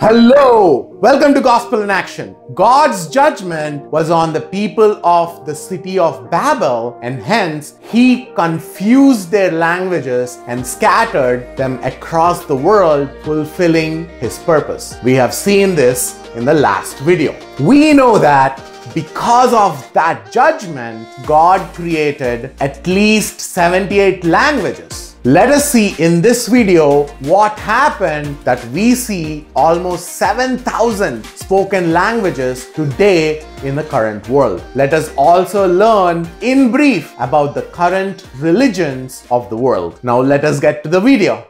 Hello! Welcome to Gospel in Action. God's judgment was on the people of the city of Babel, and hence he confused their languages and scattered them across the world, fulfilling his purpose. We have seen this in the last video. We know that because of that judgment, God created at least 78 languages. Let us see in this video what happened that we see almost 7,000 spoken languages today in the current world. Let us also learn in brief about the current religions of the world. Now let us get to the video.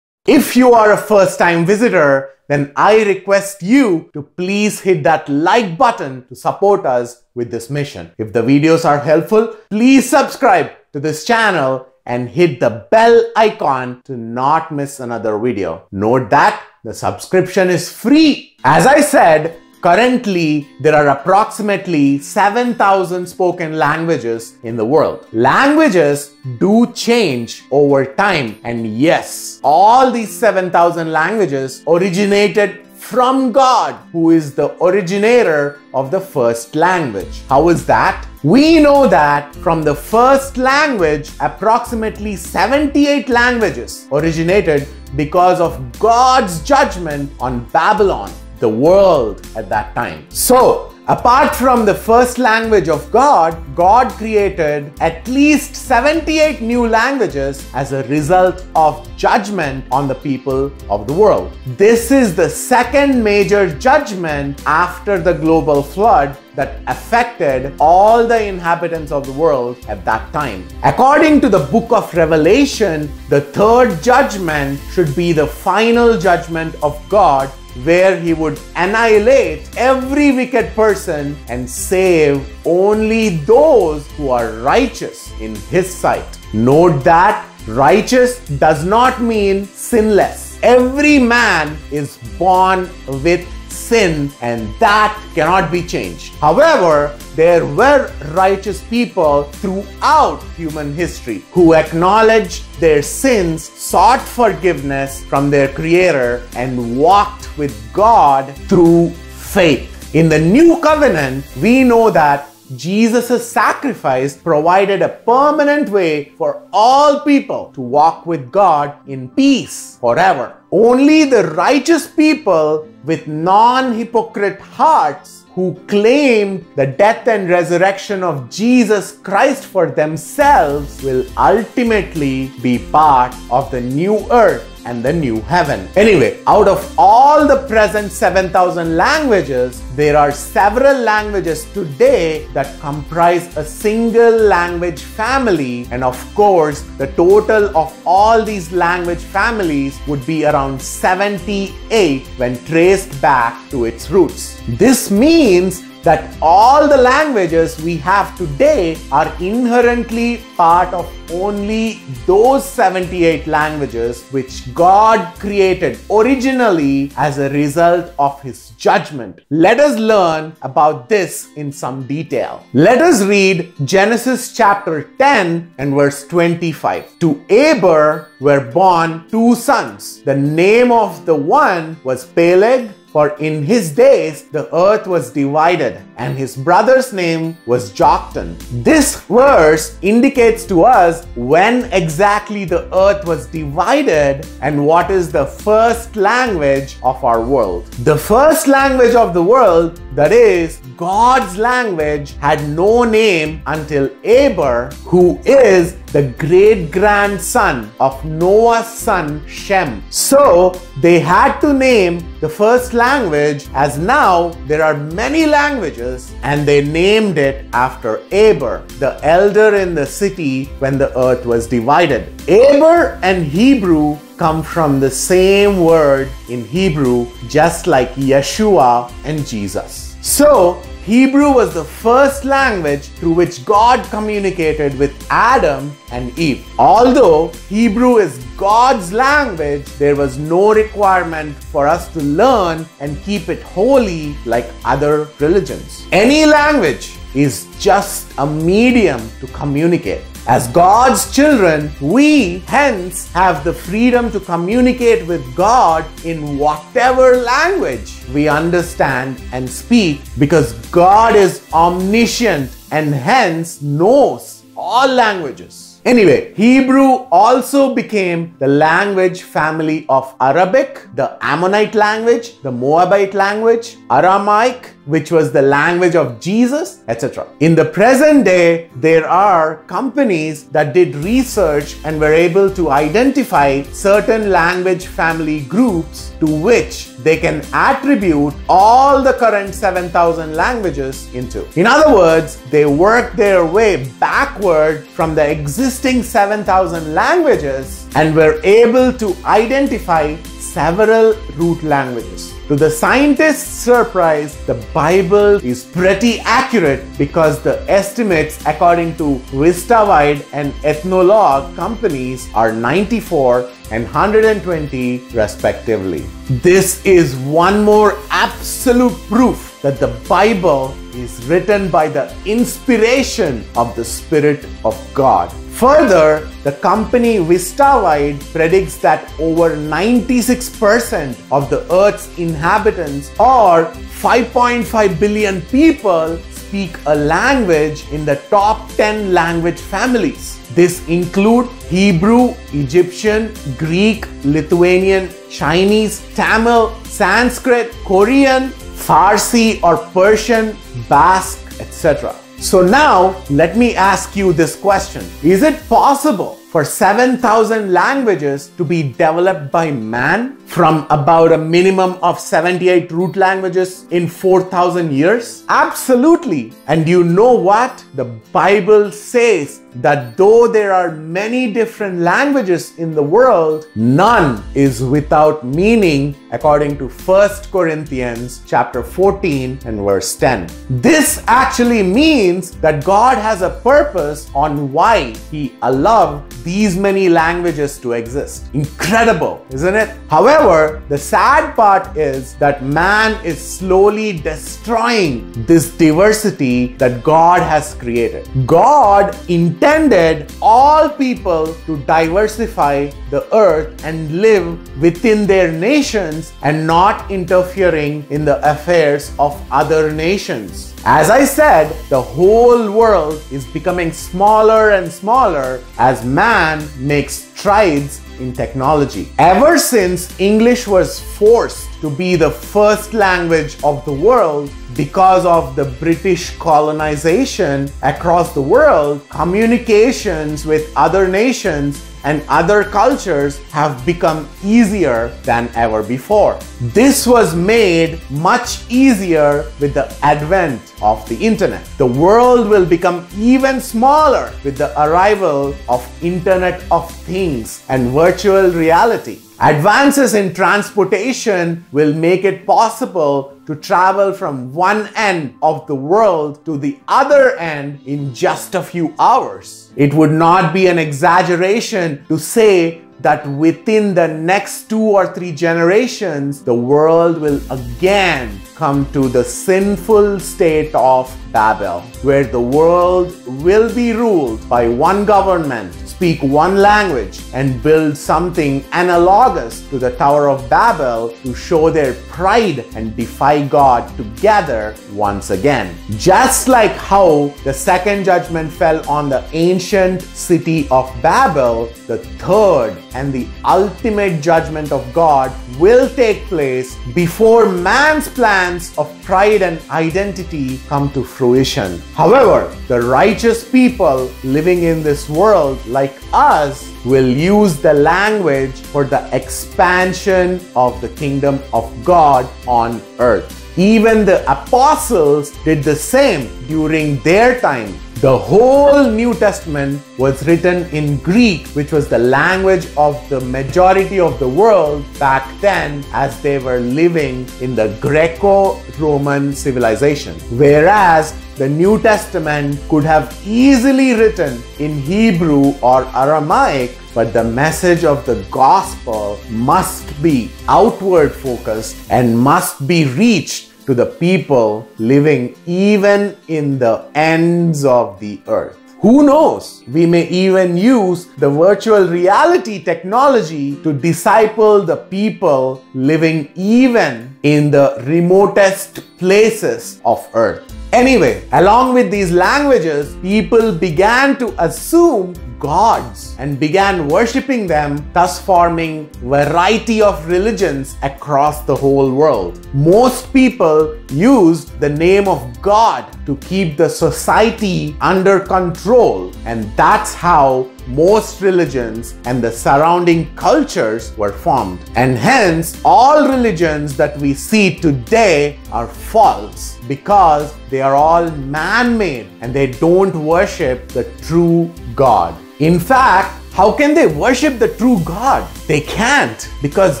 If you are a first time visitor, then I request you to please hit that like button to support us with this mission. If the videos are helpful, please subscribe to this channel and hit the bell icon to not miss another video. Note that the subscription is free. As I said, Currently, there are approximately 7,000 spoken languages in the world. Languages do change over time and yes, all these 7,000 languages originated from God, who is the originator of the first language. How is that? We know that from the first language, approximately 78 languages originated because of God's judgment on Babylon the world at that time. So, apart from the first language of God, God created at least 78 new languages as a result of judgment on the people of the world. This is the second major judgment after the global flood that affected all the inhabitants of the world at that time. According to the book of Revelation, the third judgment should be the final judgment of God where he would annihilate every wicked person and save only those who are righteous in his sight. Note that righteous does not mean sinless. Every man is born with sin and that cannot be changed. However, there were righteous people throughout human history who acknowledged their sins, sought forgiveness from their Creator, and walked with God through faith. In the new covenant, we know that Jesus' sacrifice provided a permanent way for all people to walk with God in peace forever. Only the righteous people with non hypocrite hearts who claim the death and resurrection of Jesus Christ for themselves will ultimately be part of the new earth and the new heaven. Anyway, out of all the present 7,000 languages, there are several languages today that comprise a single language family. And of course, the total of all these language families would be around 78 when traced back to its roots. This means that all the languages we have today are inherently part of only those 78 languages which God created originally as a result of His judgment. Let us learn about this in some detail. Let us read Genesis chapter 10 and verse 25. To Eber were born two sons. The name of the one was Peleg for in his days the earth was divided, and his brother's name was Joktan. This verse indicates to us when exactly the earth was divided and what is the first language of our world. The first language of the world, that is, God's language, had no name until Eber, who is the great grandson of Noah's son Shem. So they had to name the first language as now there are many languages and they named it after Eber, the elder in the city when the earth was divided. Eber and Hebrew come from the same word in Hebrew, just like Yeshua and Jesus. So Hebrew was the first language through which God communicated with Adam and Eve. Although Hebrew is God's language, there was no requirement for us to learn and keep it holy like other religions. Any language is just a medium to communicate. As God's children, we hence have the freedom to communicate with God in whatever language we understand and speak because God is omniscient and hence knows all languages. Anyway, Hebrew also became the language family of Arabic, the Ammonite language, the Moabite language, Aramaic, which was the language of Jesus, etc. In the present day, there are companies that did research and were able to identify certain language family groups to which they can attribute all the current 7,000 languages into. In other words, they work their way backward from the existing 7,000 languages and were able to identify several root languages. To the scientist's surprise, the Bible is pretty accurate because the estimates according to VistaWide and Ethnologue companies are 94 and 120 respectively. This is one more absolute proof that the Bible is written by the inspiration of the Spirit of God. Further, the company VistaWide predicts that over 96% of the Earth's inhabitants or 5.5 billion people speak a language in the top 10 language families. This include Hebrew, Egyptian, Greek, Lithuanian, Chinese, Tamil, Sanskrit, Korean, Farsi or Persian, Basque, etc. So now let me ask you this question. Is it possible for 7,000 languages to be developed by man from about a minimum of 78 root languages in 4,000 years? Absolutely. And you know what? The Bible says that though there are many different languages in the world, none is without meaning according to 1 Corinthians chapter 14 and verse 10. This actually means that God has a purpose on why he allowed these many languages to exist. Incredible, isn't it? However, the sad part is that man is slowly destroying this diversity that God has created. God intended all people to diversify the earth and live within their nations and not interfering in the affairs of other nations. As I said, the whole world is becoming smaller and smaller as man makes strides in technology. Ever since English was forced to be the first language of the world, because of the British colonization across the world, communications with other nations and other cultures have become easier than ever before. This was made much easier with the advent of the internet. The world will become even smaller with the arrival of Internet of Things and virtual reality. Advances in transportation will make it possible to travel from one end of the world to the other end in just a few hours. It would not be an exaggeration to say that within the next two or three generations, the world will again come to the sinful state of Babel, where the world will be ruled by one government speak one language and build something analogous to the Tower of Babel to show their pride and defy God together once again. Just like how the second judgment fell on the ancient city of Babel, the third and the ultimate judgment of God will take place before man's plans of pride and identity come to fruition. However, the righteous people living in this world, like us, will use the language for the expansion of the kingdom of God on earth. Even the apostles did the same during their time. The whole New Testament was written in Greek, which was the language of the majority of the world back then as they were living in the Greco Roman civilization. Whereas the New Testament could have easily written in Hebrew or Aramaic, but the message of the gospel must be outward focused and must be reached to the people living even in the ends of the earth. Who knows? We may even use the virtual reality technology to disciple the people living even in the remotest places of earth. Anyway, along with these languages, people began to assume gods and began worshipping them, thus forming variety of religions across the whole world. Most people used the name of God to keep the society under control and that's how most religions and the surrounding cultures were formed. And hence, all religions that we see today are false because they are all man made and they don't worship the true God. In fact, how can they worship the true God? They can't because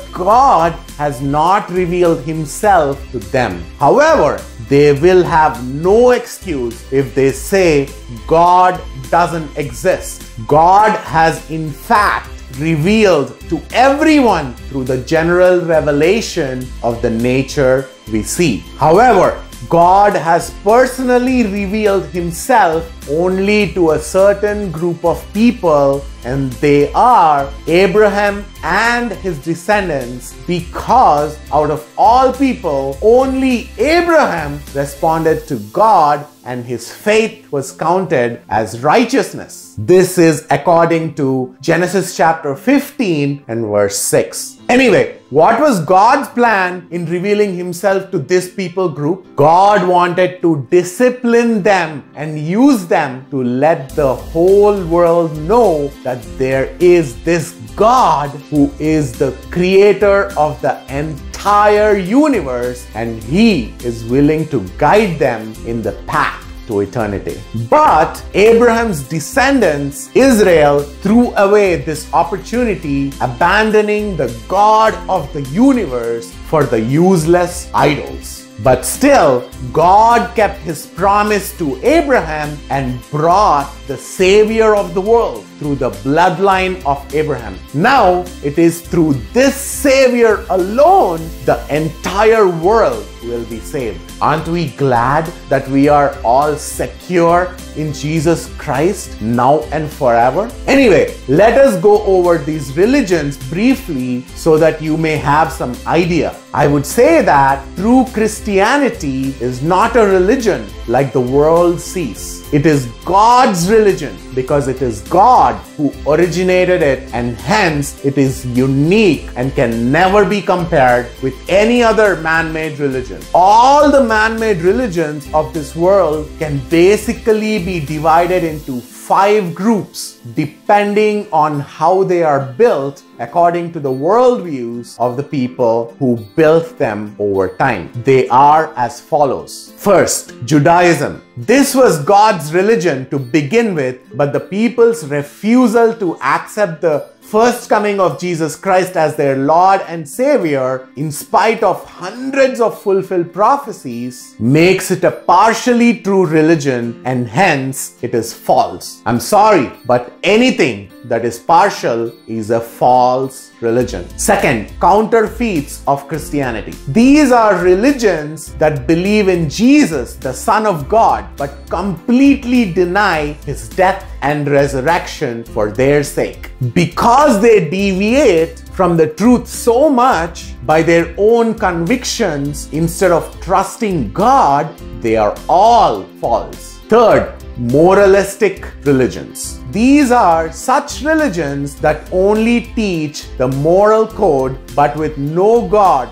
God has not revealed himself to them. However, they will have no excuse if they say God doesn't exist. God has in fact revealed to everyone through the general revelation of the nature we see. However, God has personally revealed himself only to a certain group of people and they are Abraham and his descendants because out of all people only Abraham responded to God and his faith was counted as righteousness. This is according to Genesis chapter 15 and verse 6. Anyway, what was God's plan in revealing himself to this people group? God wanted to discipline them and use them to let the whole world know that there is this God who is the creator of the entire universe and he is willing to guide them in the path to eternity. But Abraham's descendants, Israel, threw away this opportunity, abandoning the God of the universe for the useless idols. But still, God kept his promise to Abraham and brought the Savior of the world through the bloodline of Abraham. Now, it is through this Savior alone the entire world will be saved. Aren't we glad that we are all secure in Jesus Christ now and forever? Anyway, let us go over these religions briefly so that you may have some idea. I would say that true Christianity is not a religion like the world sees. It is God's religion because it is God who originated it and hence it is unique and can never be compared with any other man-made religion. All the man-made religions of this world can basically be divided into five groups depending on how they are built according to the worldviews of the people who built them over time. They are as follows. First, Judaism. This was God's religion to begin with, but the people's refusal to accept the first coming of Jesus Christ as their Lord and Savior, in spite of hundreds of fulfilled prophecies, makes it a partially true religion and hence it is false. I'm sorry, but anything that is partial is a false religion. Second, counterfeits of Christianity. These are religions that believe in Jesus, the Son of God, but completely deny his death and resurrection for their sake. Because they deviate from the truth so much by their own convictions instead of trusting God, they are all false. Third, moralistic religions. These are such religions that only teach the moral code but with no God.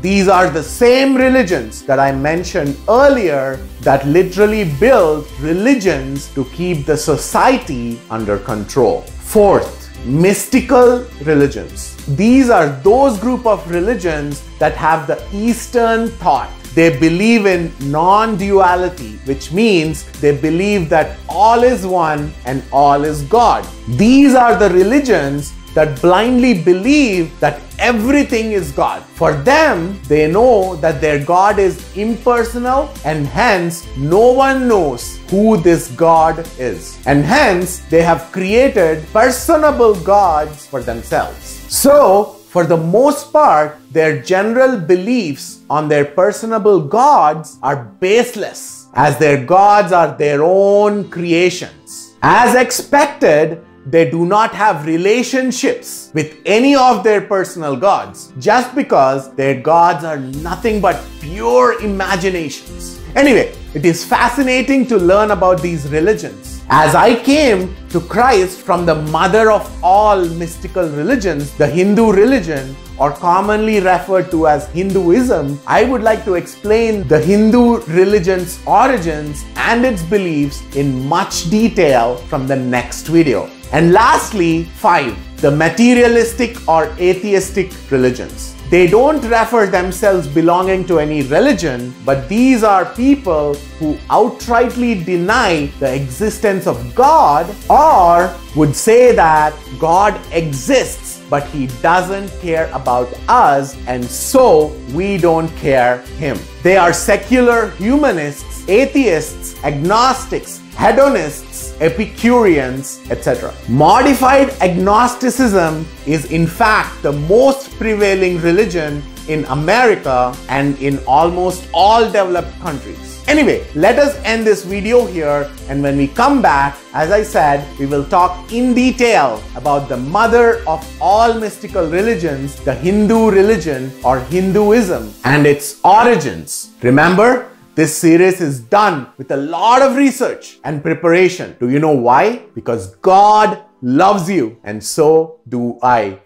These are the same religions that I mentioned earlier that literally build religions to keep the society under control. Fourth, mystical religions. These are those group of religions that have the Eastern thought they believe in non duality, which means they believe that all is one and all is God. These are the religions that blindly believe that everything is God. For them, they know that their God is impersonal and hence no one knows who this God is. And hence they have created personable gods for themselves. So, for the most part, their general beliefs on their personable gods are baseless, as their gods are their own creations. As expected, they do not have relationships with any of their personal gods just because their gods are nothing but pure imaginations. Anyway, it is fascinating to learn about these religions. As I came to Christ from the mother of all mystical religions, the Hindu religion, or commonly referred to as Hinduism, I would like to explain the Hindu religion's origins and its beliefs in much detail from the next video. And lastly, 5. The materialistic or atheistic religions. They don't refer themselves belonging to any religion, but these are people who outrightly deny the existence of God or would say that God exists, but he doesn't care about us, and so we don't care him. They are secular humanists, atheists, agnostics, hedonists, Epicureans, etc. Modified agnosticism is in fact the most prevailing religion in America and in almost all developed countries. Anyway, let us end this video here and when we come back, as I said, we will talk in detail about the mother of all mystical religions, the Hindu religion or Hinduism and its origins. Remember, this series is done with a lot of research and preparation. Do you know why? Because God loves you and so do I.